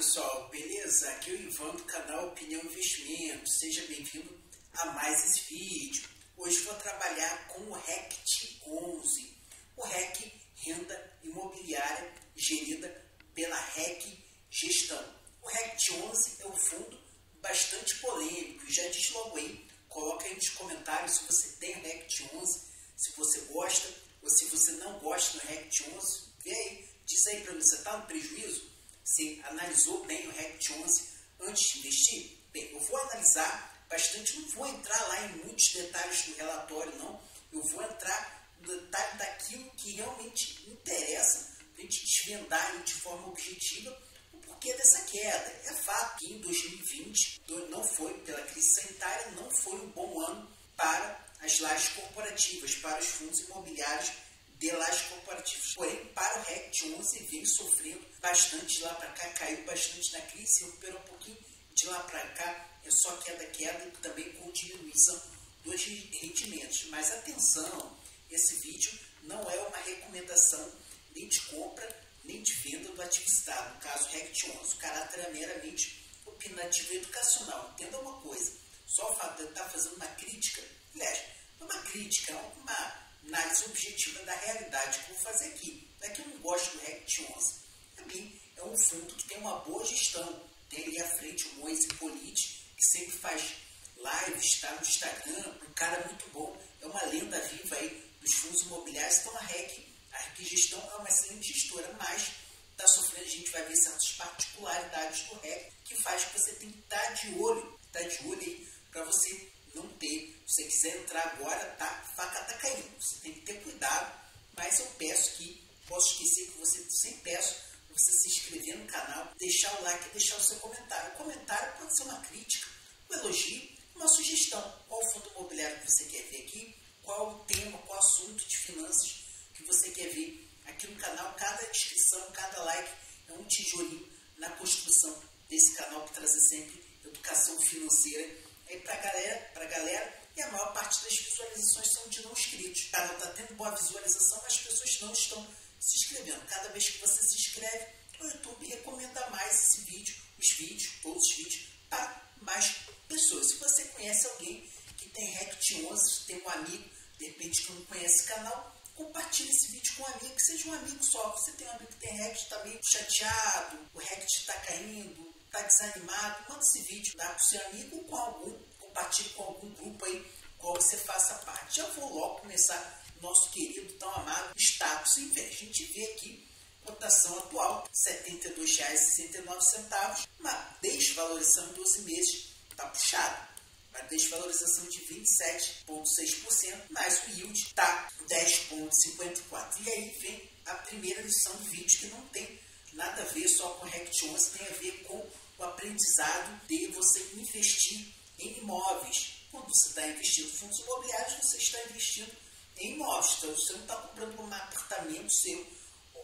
pessoal, beleza? Aqui é o Ivan do canal Opinião Investimento. Seja bem-vindo a mais esse vídeo. Hoje vou trabalhar com o RECT 11, o REC Renda Imobiliária gerida pela REC Gestão. O RECT 11 é um fundo bastante polêmico, já diz logo aí, coloca aí nos comentários se você tem o RECT 11, se você gosta ou se você não gosta do RECT 11, vê aí, diz aí para mim, você está no prejuízo? Você analisou bem o RECT 11 antes de investir? Bem, eu vou analisar bastante, não vou entrar lá em muitos detalhes do relatório, não. Eu vou entrar no detalhe daquilo que realmente interessa para a gente desvendar de forma objetiva o porquê dessa queda. É fato que em 2020 não foi, pela crise sanitária, não foi um bom ano para as lajes corporativas, para os fundos imobiliários de lajes corporativos. Porém, para o RECT 11 vem sofrendo bastante de lá para cá, caiu bastante na crise, se recuperou um pouquinho de lá para cá, é só queda, queda e também com diminuição dos rendimentos. Mas atenção, esse vídeo não é uma recomendação nem de compra, nem de venda do ativo estado, no caso RECT 11. O caráter é meramente opinativo e educacional. Entenda uma coisa, só o fato de estar fazendo uma crítica, aliás, uma crítica, uma análise objetiva da realidade que eu vou fazer aqui. Não é que eu não gosto do RECT 11. Também é um fundo que tem uma boa gestão. Tem ali à frente o Moise Polite, que sempre faz lives, está no Instagram, um cara muito bom. É uma lenda viva aí dos fundos imobiliários. Então a REC, a REC Gestão é uma excelente gestora, mas está sofrendo, a gente vai ver certas particularidades do REC que faz que você tem que estar de olho, estar de olho aí para você não ter. Se você quiser entrar agora, tá, a faca tá caindo. Você tem que ter cuidado, mas eu peço que, posso esquecer que você sempre peço você se inscrever no canal, deixar o like e deixar o seu comentário. O comentário pode ser uma crítica, um elogio, uma sugestão. Qual fundo imobiliário que você quer ver aqui? Qual o tema, qual o assunto de finanças que você quer ver aqui no canal? Cada inscrição, cada like é um tijolinho na construção desse canal que traz sempre educação financeira aí para galera, pra galera, e a maior parte das visualizações são de não inscritos. O canal está tendo boa visualização, mas as pessoas não estão se inscrevendo. Cada vez que você se inscreve, o YouTube recomenda mais esse vídeo, os vídeos, todos os vídeos, para mais pessoas. Se você conhece alguém que tem Rect 11, tem um amigo, de repente que não conhece esse canal, compartilhe esse vídeo com um amigo, que seja um amigo só. Você tem um amigo que tem Rect, está meio chateado, o Rect está caindo, está desanimado, manda esse vídeo para o seu amigo ou com algum, compartilhe com algum grupo aí, qual você faça parte. Já vou logo começar nosso querido, tão amado status invest. A gente vê aqui cotação atual, R$ 72,69, uma desvalorização em 12 meses, está puxado. Uma desvalorização de 27,6%, mas o yield está 10,54%. E aí vem a primeira lição do vídeo, que não tem nada a ver só com Rect 11, tem a ver com o aprendizado de você investir em imóveis. Quando você está investindo em fundos imobiliários, você está investindo em imóveis. Então, você não está comprando um apartamento seu,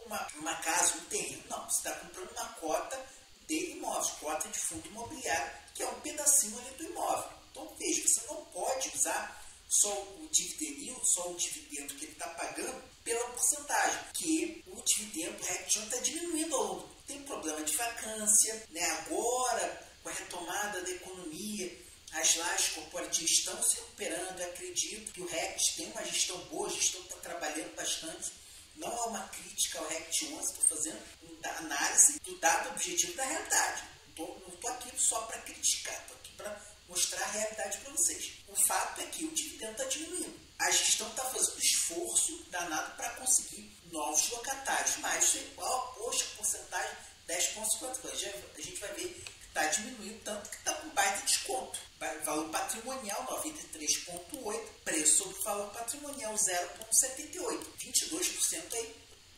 uma, uma casa, um terreno. Não, você está comprando uma cota de imóveis, cota de fundo imobiliário, que é um pedacinho ali do imóvel. Então, veja, você não pode usar só o dividendo, só o dividendo que ele está pagando pela porcentagem, que o dividendo RECT está diminuindo ao longo. Tem problema de vacância, né? agora com a retomada da economia, as lajes corporativas estão se recuperando. Eu acredito que o RECT tem uma gestão boa, a gestão está trabalhando bastante. Não é uma crítica ao RECT 11, estou fazendo análise do dado objetivo da realidade. Não estou aqui só para criticar, estou aqui para mostrar a realidade para vocês. O fato é que o dividendo está diminuindo. A gestão está fazendo esforço danado para conseguir novos locatários, mas é igual, poxa, porcentagem 10,50. A gente vai ver que está diminuindo tanto que está com baita desconto. Valor patrimonial 93,8, preço sobre valor patrimonial 0,78, 22% aí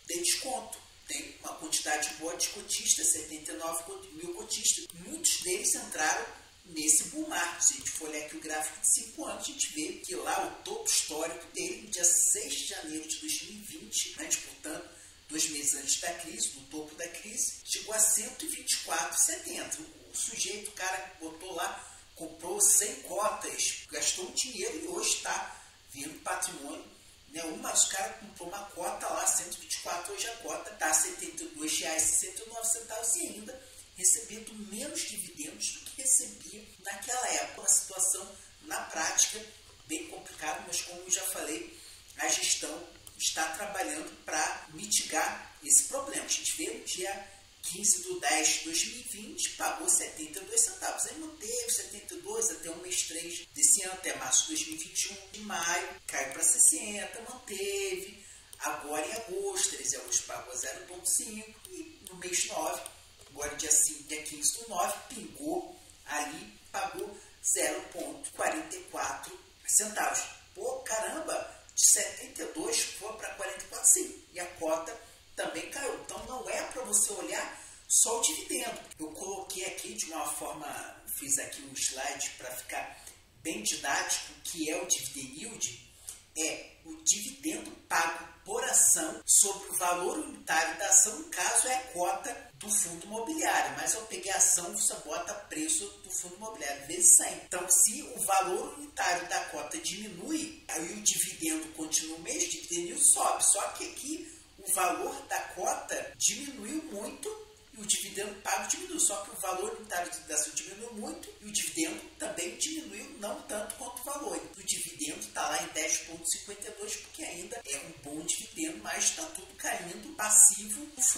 de desconto. Tem uma quantidade boa de cotistas, 79 mil cotistas. Muitos deles entraram nesse bull market. Se a gente for olhar aqui o gráfico de 5 anos, a gente vê que lá o topo histórico dele, dia 6 de janeiro de 2020, né, portanto, dois meses antes da crise, no topo da crise, chegou a 124,70. O sujeito, o cara botou lá, comprou 100 cotas, gastou um dinheiro e hoje está vendo patrimônio. Né? Uma, os caras comprou uma cota lá, 124, hoje a cota está R$ 72,69 e ainda recebendo menos dividendos do que recebia naquela época. Uma situação, na prática, bem complicada, mas como já falei, a gestão está trabalhando para mitigar esse problema. A gente vê no dia 15 de 10 de 2020, pagou 72 centavos. Aí manteve 72 até o mês 3 desse ano, até março de 2021. De maio, caiu para 60, manteve. Agora em agosto, 13 de agosto pagou 0,5 e no mês 9, agora dia, 5, dia 15 do 9, pingou ali, pagou 0,44 centavos. Pô, caramba, de 72 foi para 44 sim. E a cota também caiu. Ação sobre o valor unitário da ação, no caso é a cota do fundo imobiliário, mas eu peguei a ação, você bota preço do fundo imobiliário vezes 100. Então, se o valor unitário da cota diminui, aí o dividendo continua o mesmo, o dividendo sobe, só que aqui o valor da cota diminuiu muito e o dividendo pago diminuiu. Só que o valor unitário da ação diminuiu muito e o dividendo também diminuiu,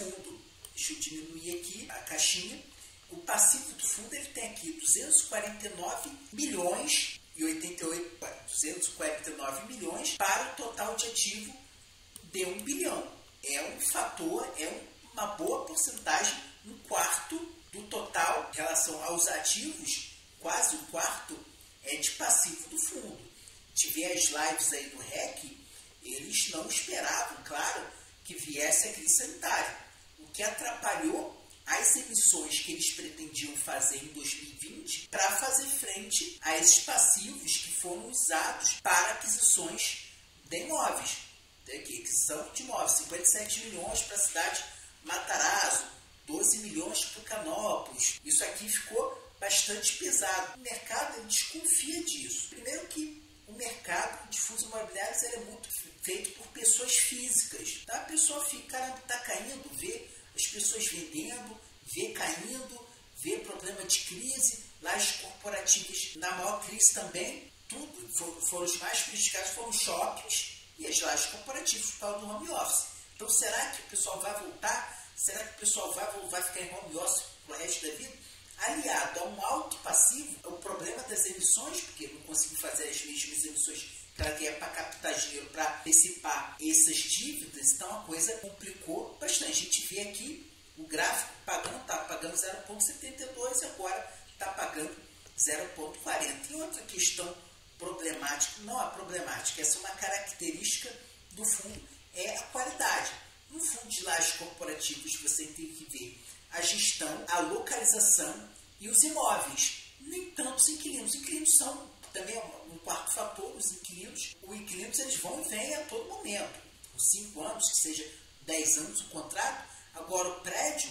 fundo. Deixa eu diminuir aqui a caixinha. O passivo do fundo ele tem aqui 249 milhões e 88, 249 milhões para o total de ativo de 1 bilhão. É um fator, é uma boa porcentagem, um quarto do total em relação aos ativos, quase um quarto é de passivo do fundo. Tive as lives aí do REC, eles não esperavam, claro, que viesse a crise sanitária. Que atrapalhou as emissões que eles pretendiam fazer em 2020 para fazer frente a esses passivos que foram usados para aquisições de imóveis, de aquisição de imóveis, 57 milhões para a cidade Matarazzo, 12 milhões para Canópolis. Isso aqui ficou bastante pesado. O mercado desconfia disso. Primeiro que o mercado de fundos imobiliários é muito feito por pessoas físicas. Tá? A pessoa fica, está caindo, vê as pessoas vendendo, vê caindo, vê problema de crise, lajes corporativas na maior crise também, tudo, foram, foram os mais prejudicados, foram os shoppings e as lajes corporativas por causa do home office. Então será que o pessoal vai voltar? Será que o pessoal vai, vai ficar em home office pro resto da vida? Aliado a um alto passivo, é o problema das emissões, porque não conseguiu fazer as mesmas emissões ela quer para captar dinheiro para antecipar essas dívidas, então a coisa complicou bastante. A gente vê aqui o gráfico pagando, está pagando 0,72 e agora está pagando 0,40. E outra questão problemática, não é problemática, essa é uma característica do fundo, é a qualidade. No fundo de lajes corporativos você tem que ver a gestão, a localização e os imóveis. Nem tanto os inquilinos. Os inquilinos são também um quarto fator, os inquilinos. Os inquilinos eles vão e vêm a todo momento. Com 5 anos, que seja 10 anos o contrato. Agora o prédio,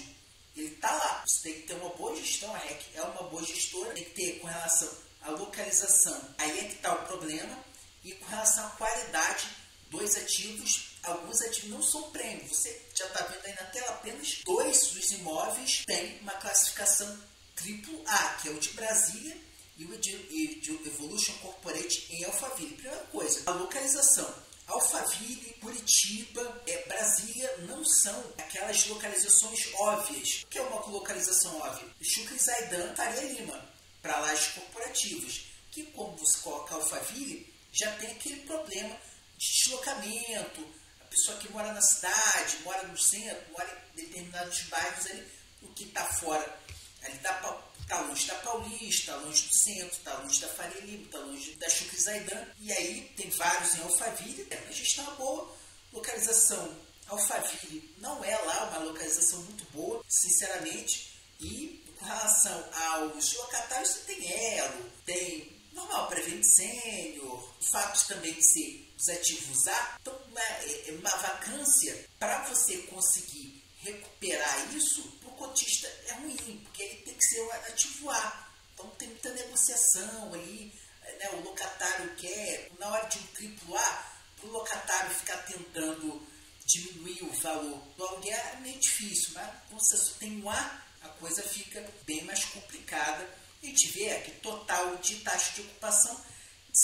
ele está lá. Você tem que ter uma boa gestão, a REC é uma boa gestora, tem que ter com relação à localização. Aí é que está o problema. E com relação à qualidade dos ativos, alguns ativos não são prêmio. Você já está vendo aí na tela apenas dois dos imóveis têm uma classificação AAA, que é o de Brasília Evolution Corporate em Alphaville. Primeira coisa, a localização. Alphaville, Curitiba, é, Brasília não são aquelas localizações óbvias. O que é uma localização óbvia? Chucre Zaidan, Faria Lima, para lajes corporativas. Que como você coloca Alphaville, já tem aquele problema de deslocamento, a pessoa que mora na cidade, mora no centro, mora em determinados bairros, ali, o que está fora, ali está tá longe da Paulista, está longe do centro, está longe da Faria Lima, está longe da Chucre Zaidan, e aí tem vários em Alphaville, é, a gente está uma boa localização. Alphaville não é lá uma localização muito boa, sinceramente, e com relação aos locatários, tem Elo, tem normal, Prevent Sênior, o fato também de ser os ativos A, então é, é uma vacância. Para você conseguir recuperar isso, cotista é ruim, porque ele tem que ser ativo A. Então tem muita negociação aí, né? o locatário quer, na hora de um triplo A, para o locatário ficar tentando diminuir o valor do aluguel é meio difícil, mas você tem um A, a coisa fica bem mais complicada. A gente vê aqui total de taxa de ocupação de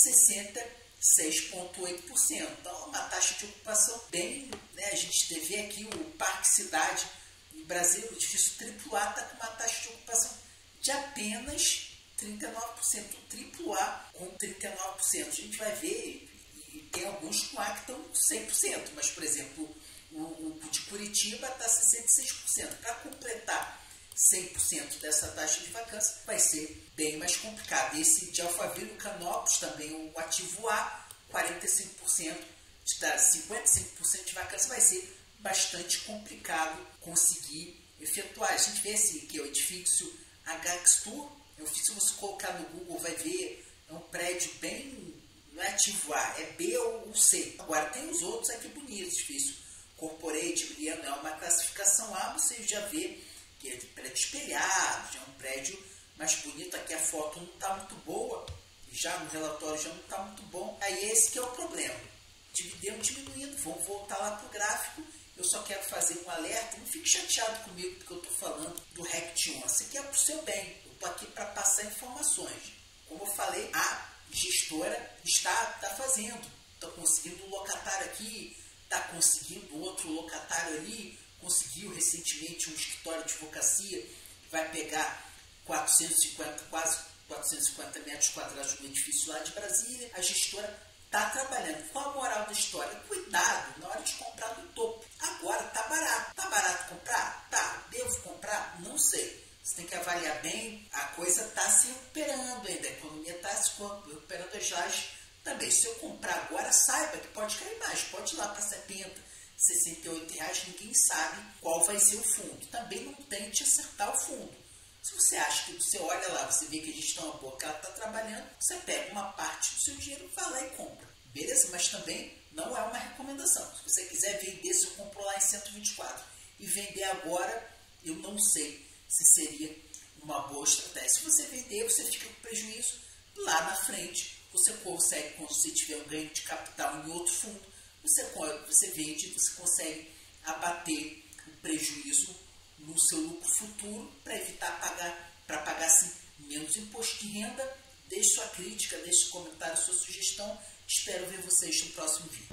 66,8%. Então, uma taxa de ocupação bem. Né, a gente teve aqui o Parque Cidade Brasil, o edifício AAA está com uma taxa de ocupação de apenas 39%. O AAA com 39%. A gente vai ver, e tem alguns com A que estão 100%, mas, por exemplo, o, o de Curitiba está 66%. Para completar 100% dessa taxa de vacância, vai ser bem mais complicado. Esse de Alphaville, Canopus, também o ativo A, 45%, está 55% de vacância, vai ser bastante complicado conseguir efetuar. A gente vê esse que é o edifício HXTOUR, é um edifício, você colocar no Google, vai ver, é um prédio bem, não é ativo A, é B ou C. Agora, tem os outros aqui bonitos, edifício Corporate, Liano, é uma classificação A, você já vê que é de prédio espelhado, já é um prédio mais bonito. Aqui a foto não está muito boa, já no relatório já não está muito bom. Aí esse que é o problema. Dividendo diminuindo, vamos voltar lá para o gráfico. Eu só quero fazer um alerta, não fique chateado comigo porque eu estou falando do RECT 1. Isso aqui é para o seu bem. Eu estou aqui para passar informações. Como eu falei, a gestora está, está fazendo. Está conseguindo um locatário aqui, está conseguindo outro locatário ali, conseguiu recentemente um escritório de advocacia vai pegar 450, quase 450 metros quadrados no edifício lá de Brasília. A gestora está trabalhando. Qual a moral da história? Cuidado na hora de comprar do topo. Agora está barato. Está barato comprar? Tá. Devo comprar? Não sei. Você tem que avaliar bem. A coisa está se recuperando ainda. A economia está se recuperando as lajes também. Se eu comprar agora, saiba que pode cair mais. Pode ir lá para 70, 68 reais, ninguém sabe qual vai ser o fundo. Também não tente acertar o fundo. Se você acha que você olha lá, você vê que a gestão é boa, que ela está trabalhando, você pega uma parte do seu dinheiro, vai lá e compra. Beleza? Mas também não é uma recomendação. Se você quiser vender, se eu compro lá em 124 e vender agora, eu não sei se seria uma boa estratégia. Se você vender, você fica com prejuízo. Lá na frente, você consegue, quando você tiver um ganho de capital em outro fundo, você, você vende, você consegue abater o prejuízo no seu lucro futuro para evitar pagar, para pagar assim, menos imposto de renda. Deixe sua crítica, deixe seu comentário, sua sugestão. Espero ver vocês no próximo vídeo.